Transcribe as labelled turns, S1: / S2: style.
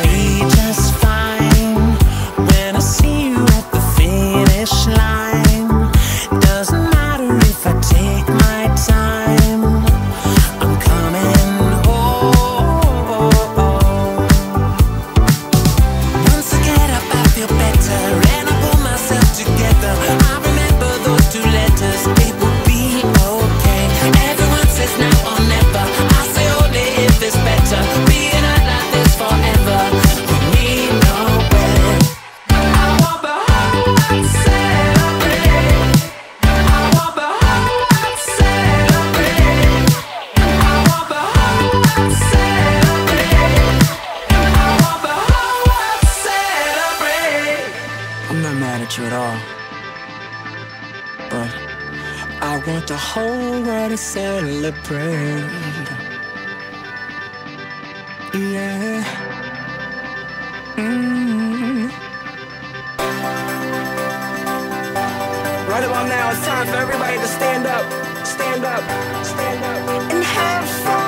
S1: Be just I'm not mad at you at all. But I want the whole world to celebrate. Yeah. Mm.
S2: Right about now, it's time for everybody to stand up, stand up, stand up, and have fun.